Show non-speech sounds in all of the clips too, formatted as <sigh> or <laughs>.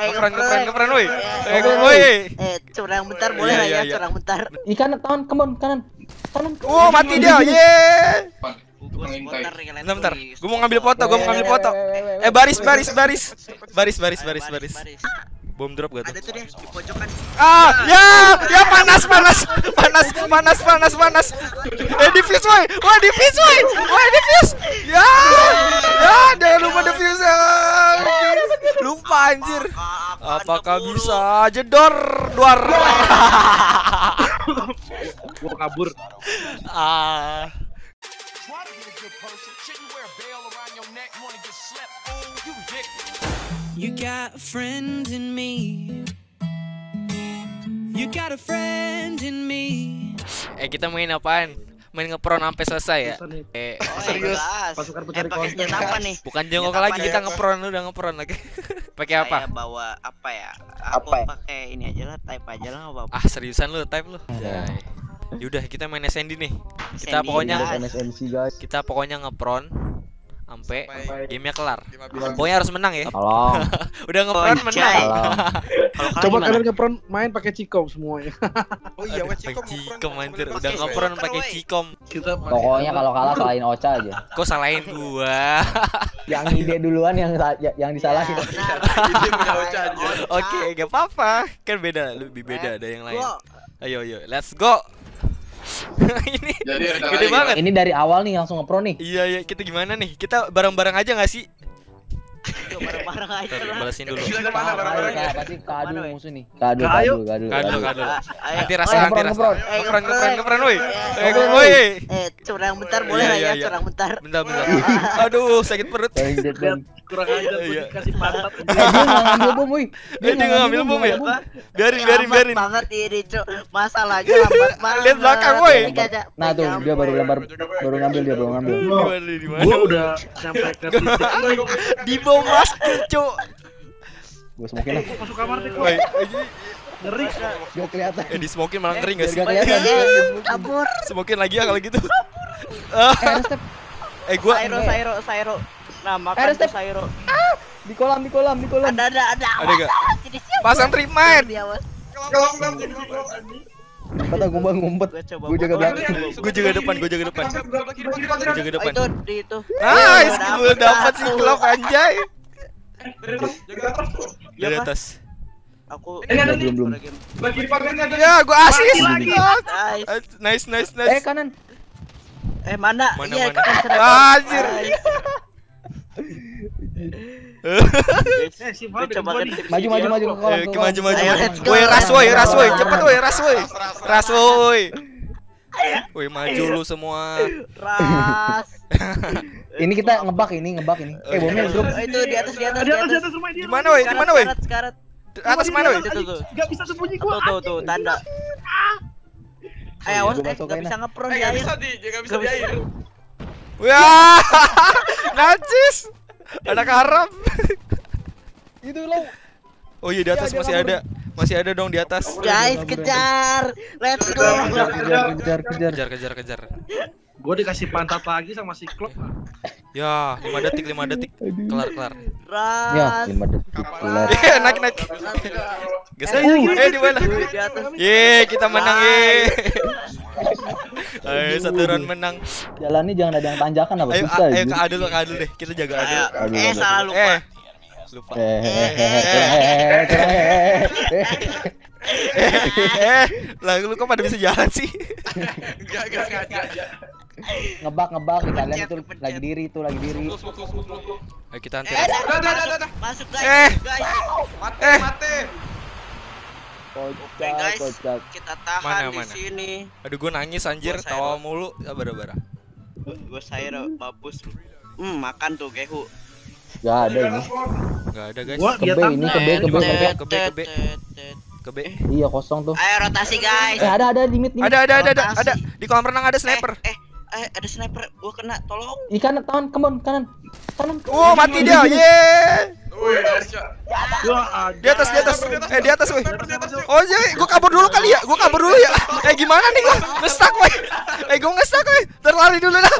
Ngeprank, ngeprank, ngeprank, woi. Eh, Eh, woi. Eh, curang bentar boleh Iya, lah iya, ya, iya. curang bentar. Di kanan, kanan, kanan, kanan. Kanan. Oh, mati dia. Gua kalian. Bentar, bentar. Gue mau ngambil foto, gue mau ngambil foto. Eh, baris, baris, baris. Baris, baris, baris, baris. Bom drop gak Ada tuh? tuh dia di pojokan. Ah, ya, ya panas, panas, panas, panas, panas, panas. Eh, diffuse, woi, woi, diffuse, woi, woi, diffuse. Ya, ya, jangan lupa diffuse. ya. Lupa anjir. Apakah bisa jedor duar? Gua kabur. Ah, Try to be a good person. Shouldn't wear a bell around your neck. Wanna get slept? Ooh, you ridiculous. You got a friend in me. You got a friend in me. eh kita main apaan? Main ngepron sampai selesai ya? Eh, Oh, Serius. Pasukan Eh, pencari pakai konten. apa nih? bukan Senjata lagi kita ya? ngepron udah ngepron lagi. <laughs> Pakai apa? Saya bawa apa ya? Aku Apa ya? pakai ini aja lah, type aja lah apa-apa. Ah seriusan lu type lu? Ya. Yaudah kita main SND nih. Kita Sandy, pokoknya. MSMC guys. kita pokoknya ngepron sampai gamenya kelar. Pokoknya harus menang ya. Tolong. <laughs> Udah ngepron menang. <laughs> Coba kalian ngepron main pakai cikom semuanya. <laughs> Oh iya, wes cikom pakai ngeprank. cikom anjir. Udah ngepron pakai cikom. Pokoknya kalau kalah salahin Ocha aja. Kok salahin gua? Yang ide duluan yang ya- yang disalahin. Anjir. Oke, gak apa-apa. Kan beda, lebih beda ada yang lain. Ayo, ayo, let's go. <laughs> Ini Jadi gede banget. Ini dari awal nih langsung ngepro nih. Iya, iya, kita gimana nih? Kita bareng-bareng aja gak sih? Bareng-bareng aja lah. balasin dulu. Kita ke mana bareng-bareng ya? Ke mana, weh? musuh nih. Kado, Kak, ayo. kado, kado. Kado, kado. kado. Ah, ayo. Anti Oh, rasa, Ayo, anti ngepron, rasa. Eh, Ngepron, ngepron, ngepron, woi. Eh, Eh, eh, woi. Eh, curang bentar boleh Iya, lah iya, ya, iya. curang bentar. Bentar, bentar. <laughs> Aduh, sakit perut. Kurang ajar Iya. dikasih pantat. Eh, dia ngambil bom, woi. Eh, dia nggak ngambil bom ya? Biarin, biarin, Lambat biarin. banget ini, Cuk. Masalahnya lambat banget. Lihat belakang, woi. Nah tuh dia baru lembar baru ngambil dia baru ngambil. Mana, mana? Gua udah sampai ke titik. Di bawah masker, cuk. Gue smokin lah. Masuk kamar deh kok. Woi, Ngeri. Gak kelihatan. eh di smokin malah ngeri gak Biar sih? gak kelihatan. Eh, kabur. Smokin lagi ya kalau gitu. Ah, Eh, eh gua Sairo, Sairo, Sairo. Nah, Eh, makan tuh. Sairo. di kolam di kolam di kolam. Ada, ada, ada. Ada gak? Jadi siapa? Pasang kelam, jadi kelam, anjing. Kata ngumpet ngumpet. Gua Gue jaga belakang. Gue jaga depan, gue jaga depan. Gue jaga Oh, depan. itu di itu. Nice, Gua gue dapat sih klop anjay. Dari atas, jaga atas. Iya, atas. Aku Ini ada Belum, belum. Kiri pagarnya ada. Ya, gue asis. Nice. Nice, nice, Eh kanan. Eh, mana? Mana, Iya, mana? anjir. <laughs> Eh, Gua gua Maju maju maju ke. Eh, maju, maju, go. Woi, ras woi, ras woi, cepet woi, ras woi. Ras woi. Woi, maju lu semua. Ras. <laughs> Ini kita ngebak ini ngebak ini. Eh bomnya drop. Oh, itu di atas, di atas, Di atas, di atas rumah dia. Di mana woi? Di mana woi? sekarat, sekarat. Atas mana woi? Itu tuh. Gak bisa sembunyi gua. tuh, tuh, tanda. Ayo, awas, Gua eh, bisa ngepron Eh, di nggak air. bisa di, nggak bisa di air. Wah, <laughs> najis. Anak haram. <laughs> Itu lo. Oh iya di atas Ya, dia masih ada. Masih ada dong di atas. Guys, kejar. Let's go. Kejar kejar kejar kejar. Kejar, kejar, Gua dikasih pantat lagi sama si Klop. Ya, 5 detik, 5 detik. Kelar, kelar. Ya, Ras. 5 detik kelar. Eh, naik, naik. Guys, eh di mana? Ye, kita menang ye. Ayo satu round menang. Jalannya jangan ada yang tanjakan apa Ayo, susah. ayo ke Adul, ke Adul deh. Kita jaga. Aduh, Eh, salah lupa. Eh, lupa. Eh. Eh, lah lu kok pada bisa jalan sih? Enggak, enggak sengaja. Ngebak ngebak di kalian itu Pencet, lagi diri itu lagi diri. Ayo kita anti Eh, udah. Masuk guys, Eh. guys. Mati, Eh. mati. Oke Kocak guys, kocak. kita tahan Mana, di mana? sini. Aduh, gue nangis anjir, Gua tawa mulu. Sabar, sabar. Gue Sairo, babus. Hmm, makan tuh Gehu. Gak ada ini. Enggak ada, guys. Gua Ke dia B ini ke B ke B ke B. Tet. ke B, ke B. Tet, tet. Ke B. Iya kosong tuh. Ayo rotasi guys. Eh ada ada limit limit. Ada, ada, ada, ada. Di kolam renang ada sniper. Eh, eh, eh, ada sniper. Gua kena, tolong. Di kanan kanan kanan kanan. Kanan. Oh, mati dia. Ye. Di atas, di atas. Eh, di atas, woi. Oh, iya, gua kabur dulu kali ya. Gua kabur dulu ya. Eh, gimana nih gua? Ngestak, woi. Eh, gua ngestak, woi. Terlari dulu dah.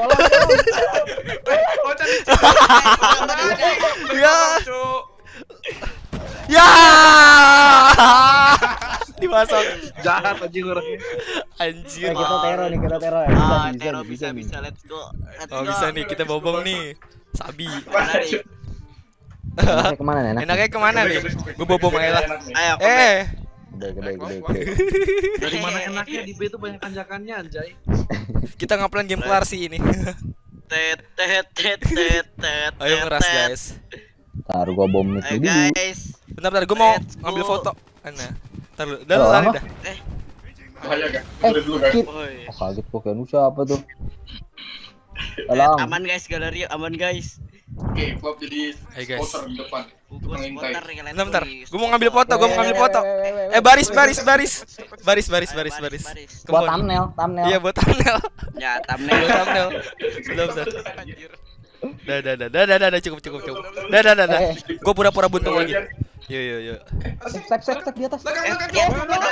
Eh, Ocha di Ya. Ya. Dimasuk. Jahat anjing orangnya. Anjir. Eh, kita tero nih, kita tero ya. Ah, Bisa, Tero bisa, bisa nih. bisa let's go. Let's Oh go. bisa nih kita bobong nih. Sabi. Mana nih? Enaknya ke mana nih? Enak. Enaknya ke mana nih? Gue bobong aja lah. Eh, Gede, gede, gede, gede. <laughs> Dari mana enaknya di B itu banyak tanjakannya anjay. kita ngeplan game kelar sih ini. tet tet tet tet tet. Ayo ngeras guys. Ntar gua bom dulu. guys. Bentar bentar gue mau ngambil foto. Ana. Ntar lu. Dah lu Oh, lari apa? dah. Bahaya kan? Eh, Udah dulu kan? kit. Woi. Oh, kaget kok kayak siapa tuh? Alam. Aman guys, galeri aman guys. Oke, Flop jadi Hey, guys. spotter di depan. Bentar bentar. Gue mau ngambil foto, gue mau ngambil foto. Eh baris baris baris. Baris baris baris baris. Buat thumbnail, thumbnail. Iya buat thumbnail. Ya, thumbnail. thumbnail. Bentar bentar. Dah dah dah dah dah dah dah, cukup cukup cukup. Dah dah dah dah. Eh. Gue pura-pura buntung lagi. Yo yo yo. Eh, Step, step, step di atas.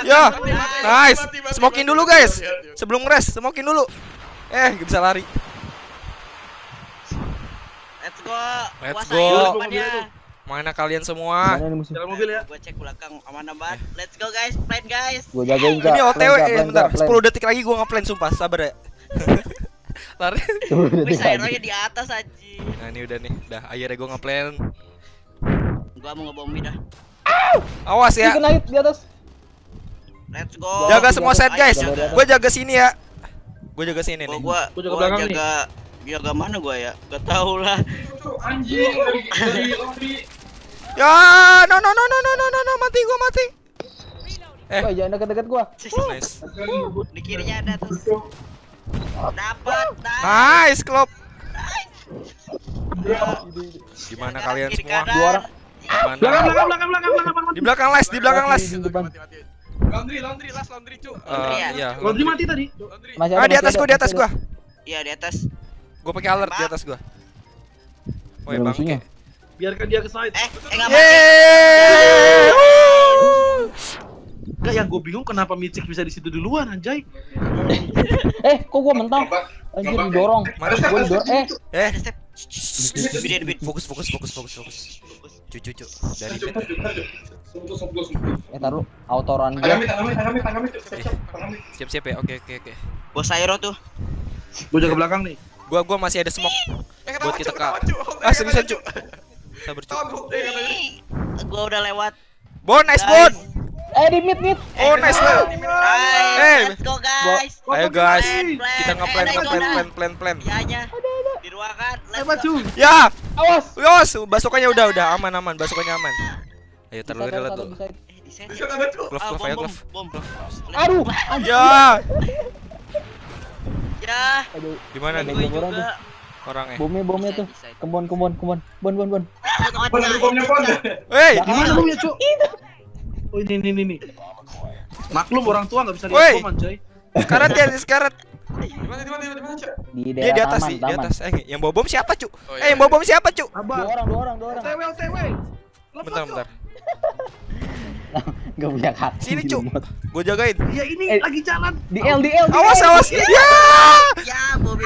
Ya, nice. Smoking dulu guys. Sebelum rest, smoking dulu. Eh, gak bisa lari. Let's go. Let's go. Mana kalian semua? Jalan mobil ya. Gue cek belakang aman banget. Let's go guys, plan guys. Gua jagain, Cak. Ini OTW eh bentar. Cak, plan. 10 detik lagi gua ngeplan sumpah, sabar ya. <laughs> lari. Detik sayangnya lagi. di atas aja. Nah, ini udah nih. Dah, akhirnya gua ngeplan. Gua mau ngebom mid dah. Awas ya. kena hit di atas. Let's go. Jaga semua set guys. Ayo, jaga. Gua jaga sini ya. Gua jaga sini nih. gua, Gua jaga gua belakang nih. jaga jaga mana gua ya? Gak tau lah. Anjing, dari dari laundry. Ya, no no no no no no no, no. mati gua mati. Eh. Wah, jangan deket-deket gua. Nice. Di kirinya ada tuh. Dapat. Nice. Nice, Klop. Gimana kalian semua? Dua orang. Belakang, Gimana? belakang, belakang, belakang, belakang. Di belakang les, di belakang les. Di. Laundry, laundry, last laundry, cu. Eh, iya. Laundry mati tadi. Laundry. Ah, di atas gua, di atas gua. Iya di atas. Gua pakai alert di atas gua. Woi, Ada bang. Biarkan dia ke side. Eh, eh enggak! Enggak, yang gue bingung kenapa Micik bisa di situ duluan anjay. Eh, kok gua mental? Ngebak. Anjir didorong. Mana? Gua didorong. Eh, Eh, fokus fokus fokus fokus fokus. Cucu cucu dari sumpul. eh taruh auto run gua. tangan mid, siap, siap, ya. Oke oke oke. Bos Aero tuh. Gue jaga belakang nih. Gua gua masih ada smoke Eh, buat kita kak. Ah on, seriusan cu. Sabar cu. Gua udah lewat. Bon nice bon. Eh, di mid mid. Oh nice bon. Guys, Hey. let's go guys. Ayo guys, kita ngeplan Eh, ngeplan plan plan plan. Ya Eh, go. maju. Ya, Awas. yos, basukannya udah udah aman aman, basukannya aman. Ayo taruh reload taruh, dulu. bisa. Eh, ada, cu. Glove Ah, glove bom, ayo bom, bom. Aduh. Ya, Ya. Aduh. di mana Ada nih orangnya? Bomnya bomnya tuh. Kebon kebon kebon. Bon bon bon. Bon, ada bomnya, bon. Wey, Di mana lu ya, Cuk? Oh, ini ini ini. Maklum orang tua nggak bisa kom anjay. sekarat ya, sekarat. Di mana, di mana, di? Di Dia daerah di atas taman, sih, di atas. Eh, yang bawa bom siapa, cu? Oh, Eh, iya, yang bawa bom siapa, cu? Dua orang, dua orang, dua orang. OTW, OTW. Bentar, bentar. Gak punya kaki. Sini, cu. Gua jagain. Ya ini Eh. lagi jalan. Di L, di L. di Awas, L. awas. Ya. Ya, bom.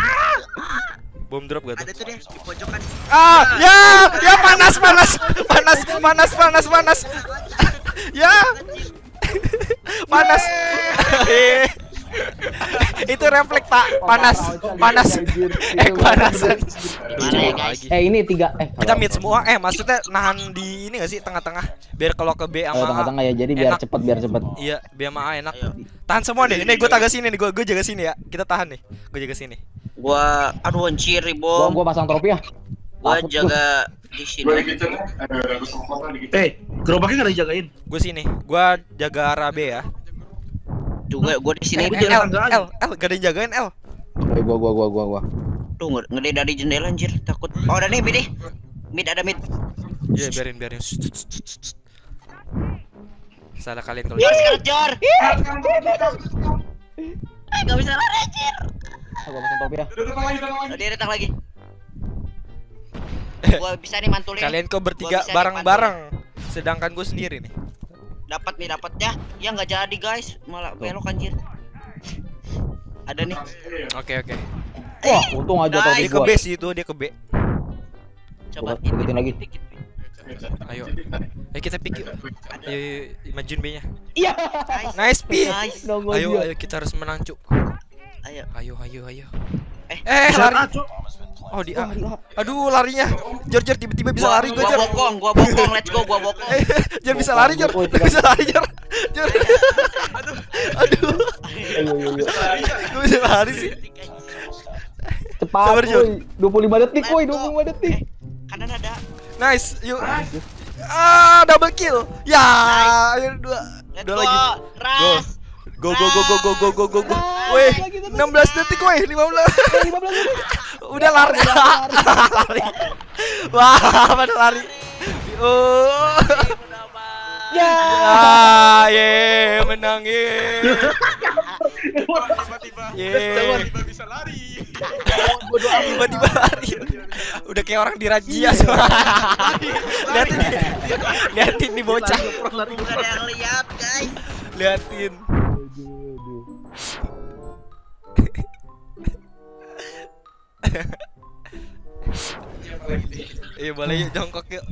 Bom drop gak Ada tuh? tuh deh di pojokan. Ah, ya, ya panas, panas, panas, panas, panas, panas. Ya, <laughs> panas. <laughs> Itu refleks pak, panas, panas. <laughs> Eh, panas. Mana guys? lagi. Eh ini tiga eh Kita mid semua, eh maksudnya nahan di ini gak sih tengah-tengah biar kalau ke B Oh, sama A. tengah-tengah ya jadi biar cepet biar cepet. Iya, B sama A enak. Tahan semua deh. Ini gue taga sini nih, gue gue jaga sini ya. Kita tahan nih. Gue jaga sini. Gua aduh anjir bom. gua pasang trofi ya. Gua Takut jaga di sini. di kitchen. Eh, gerobaknya nggak dijagain. Gue sini. Gue jaga arah B ya. Juga gua di sini. Eh, Ini L, aja. L, L, gak ada yang jagain L. gua. Gua gua gua gua gua. Tuh nge- ngede dari jendela anjir takut. Oh, ada nih mid nih. Mid ada mid. Iya, biarin, biarin. Shh. Salah kalian kalau Jor sekarang Jor. Eh, Gak bisa lari anjir. Ah, Gua pasang trofi ya. Udah datang lagi, datang lagi. dia datang lagi. <laughs> Gua bisa nih mantulin. kalian kok bertiga bareng-bareng. Sedangkan gue sendiri nih. Dapat nih dapat ya. Ya nggak jadi guys, malah belok anjir. Ada nih. Oke, oke. Wah, untung aja Nice. trofi Dia ke. B sih itu, dia ke B. Coba deketin lagi. Ayo. Ayo kita yuk. Ayo, ayo, majuin B-nya. Iya. Nice. Nongol Ayo, ayo kita harus menang, Cuk. Ayo. Ayo, ayo, ayo. Eh, eh lari. Ah, oh di A. Oh Aduh larinya. Jor Jor tiba-tiba bisa lari gua Jor. Gua bokong, gua bokong, let's go gua bokong. Eh, Jor bisa lari Jor. Bisa lari Jor. Jor. Aduh. Aduh. Gue bisa lari sih. Cepat Sabar, Jor. 25 detik woi, 25 detik. Eh, kanan ada. Nice, yuk. Ah, double kill. Ya, dua. Dua lagi. Go. Go go go go go go go go. Weh, 16 detik weh, 15. 15 detik. <laughs> Udah lari. <laughs> lari. Wah, pada lari. Oh. <laughs> Ya. Ah, ye, menang ye. Tiba-tiba. Bisa lari. Tiba-tiba lari. Udah kayak orang di razia semua. Liatin. Liatin nih bocah. Liatin. Iya boleh yuk jongkok yuk.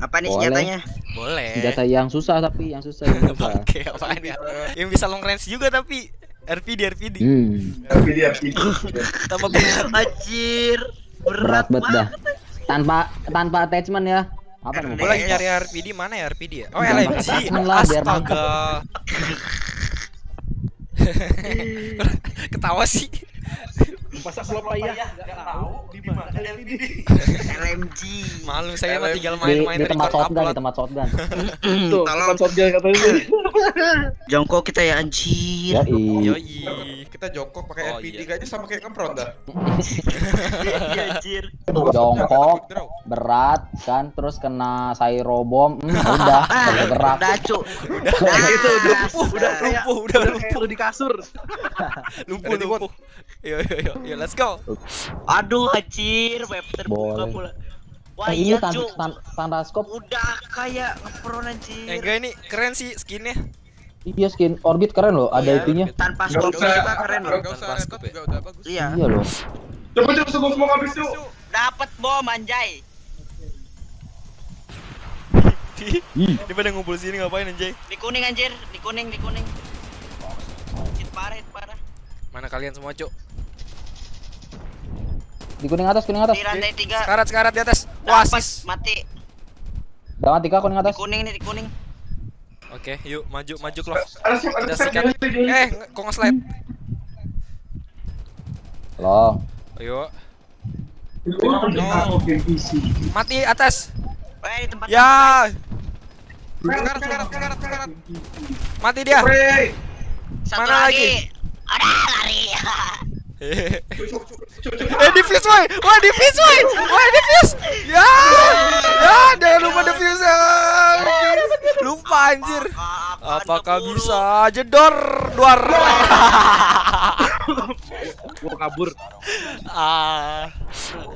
Apa nih Boleh. senjatanya? Boleh. Senjata yang susah tapi yang susah yang susah. Pakai apaan ya? Yang bisa long range juga tapi RPD RPD. Hmm, Tambah berat. Anjir. berat banget dah. Tanpa tanpa attachment ya. Apa namanya? Gue lagi nyari RPD mana ya RPD ya? Oh LMG. pakai lah, biar Astaga. <laughs> Ketawa sih. Masa gua payah? enggak tahu. di mana. LMG. Malu saya mah tinggal main-main di tempat record shotgun, di tempat shotgun. <clears throat> Tuh, tempat shotgun katanya. Jongkok kita ya anjir. Yoi. Kita jongkok pakai Oh, RPD iya. kayaknya sama kayak kempron dah. Iya anjir. Jongkok, berat kan, terus kena bom, hmm, udah, <laughs> nggak bisa gerak. Udah, Cuk. Udah itu udah lumpuh, udah lumpuh, udah lumpuh, di kasur. <laughs> lumpuh, lumpuh. Yo yo yo, yo let's go. Aduh anjir, web terbuka pula. Wah Eh, ini iya, tan tan tanda scope, Udah kayak ngepron Eh anjir. enggak ini keren sih skinnya. Iya skin orbit keren loh, ada Iya, itunya. Tanpa scope juga keren loh. Tanpa scope ya. juga udah bagus. Iya. Iya loh. Coba coba semua habis yuk. Dapat bom anjay. <laughs> Dia pada ngumpul sini ngapain anjay? Di kuning anjir, di kuning, di kuning. Hit parah, hit parah. Mana kalian semua, Cuk? Di kuning atas, kuning atas. Di rantai tiga. Sekarat sekarat di atas. Wah, Dapat asis. mati. Jangan tiga kuning Di atas. kuning nih, di kuning. Oke, okay, yuk maju maju loh. Ada sikat. Eh, kok nge-slide? Halo. Ayo. No. Mati atas. Eh, di tempat ya. Karat, karat, karat, karat. Mati dia. Satu Mana lagi? lagi? Ada lari. <laughs> eh defuse woy. Wah, defuse woy. Wah, defuse. Ya. Ya, jangan lupa defuse. ya. Lupa anjir. Apakah bisa jedor duar? Gua kabur. ah.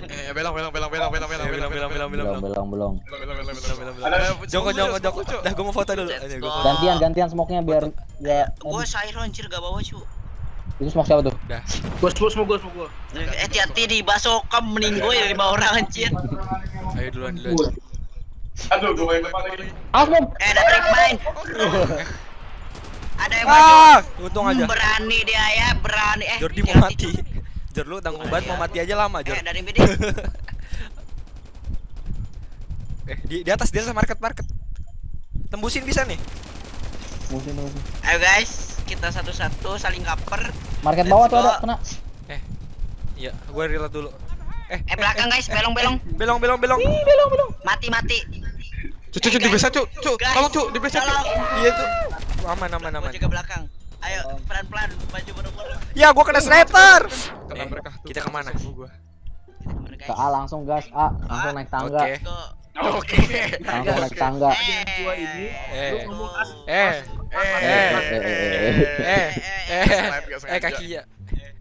Eh, belong, belong, belong, belong, belong, belong. Belong, belong, belong, bilang belong. bilang bilang. Jongkok jongkok jongkok. Dah gua mau foto dulu. Gua. Gantian, gantian smoke-nya biar ya. Gue Sairo anjir gak bawa cu. Itu smoke siapa tuh? Dah. Gua semua semua gua semua gua. Eh hati-hati di basokam meninggoy ya lima orang anjir. Ayo duluan duluan. Aduh, gue main depan lagi. Ah, smoke. Eh ada trip main. Ada yang maju. Ah, untung aja. Berani dia ya, berani. Eh, Jordi mau mati. Jor lu tanggung banget mau mati aja lama, Jor. Eh dari BD. <laughs> Eh, di di atas di atas market market. Tembusin bisa nih. Musuh, musuh. Ayo guys, kita satu-satu saling cover. Market Let's bawah tuh go. ada kena. Iya, gua reload dulu. Eh, Eh belakang guys, belong-belong. belong belong belong. Mati mati. Cuk, cuk, cuk, di besa, cuk. Cuk, tolong, cuk, di besa, cuk. Iya tuh. Aman aman Gua aman. juga belakang. Ayo pelan-pelan maju buru-buru. Ya, gua kena sniper. Kena Eh, mereka tuh. kita ke mana? Gua. Ke? A langsung gas, A. Langsung naik tangga. Oke. Oke. Langsung naik tangga. Eh, gua ini, Eh. Lu ngomong as Eh, Eh, eh, eh, eh, kaki ya.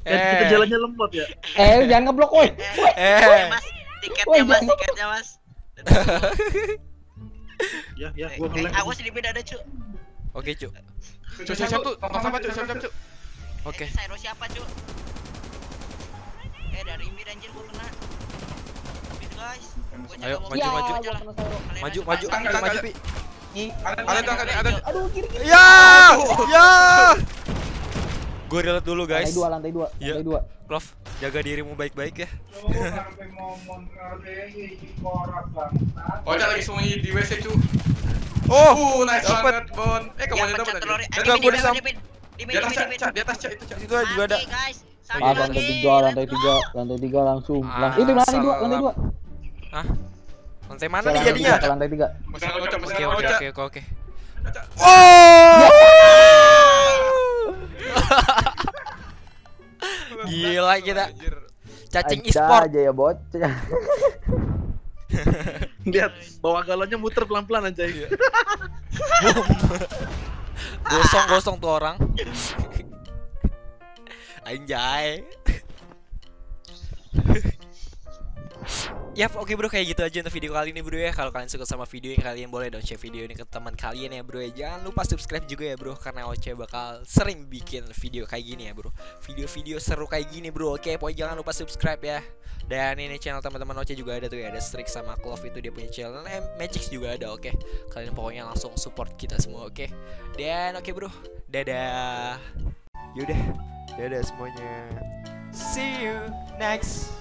Eh, kita jalannya lembut ya. Eh, jangan ngeblok, woi. Eh, tiketnya mas, tiketnya mas. ya, ya, gua ngelag. Ada, cu. Oke, cu. Cu, siap, cu. Sama, cu, siap, cu. Oke. Saya siapa, cu? Eh, dari mid anjir gua kena. Guys. Ayo, maju, maju. Maju, maju, maju, maju, ada tuh, ada, ada. Aduh, kiri kiri. Ya, ya. <laughs> Gue reload dulu guys. Lantai dua, lantai dua, Iya. lantai dua. Clove, jaga dirimu baik-baik ya. <laughs> Ojek lagi sembunyi di WC cu. Oh, Uh, nice Dapet. banget, Bon. Eh, kamu ada pencet dapat telur. aja. Eh, disam-. Dimin, Di atas, Cak, di atas, Cak, itu, Cak. itu juga ada. Guys. Ah, lantai tiga, lantai tiga, lantai tiga langsung. Ah, Lang- itu lantai dua, lantai dua. Hah? Lantai mana nih jadinya? tiga, ke lantai tiga. Mesin ojek, mesin Oke, oke, oke, oke, oke. Oh! <laughs> Gila kita. Cacing e-sport. aja ya bocah. <laughs> Lihat bawa galonnya muter pelan-pelan aja. Gosong-gosong tuh orang. <laughs> Anjay. Yap, oke bro kayak gitu aja untuk video kali ini bro ya. Kalau kalian suka sama video ini kalian boleh dong share video ini ke teman kalian ya bro ya. Jangan lupa subscribe juga ya bro karena Oce bakal sering bikin video kayak gini ya bro. Video-video seru kayak gini bro. Oke, pokoknya jangan lupa subscribe ya. Dan ini channel teman-teman Oce juga ada tuh ya. Ada Strix sama Clove itu dia punya channel. Eh, Magix juga ada, oke. Kalian pokoknya langsung support kita semua, oke. Dan oke bro, dadah. Yaudah, dadah semuanya. See you next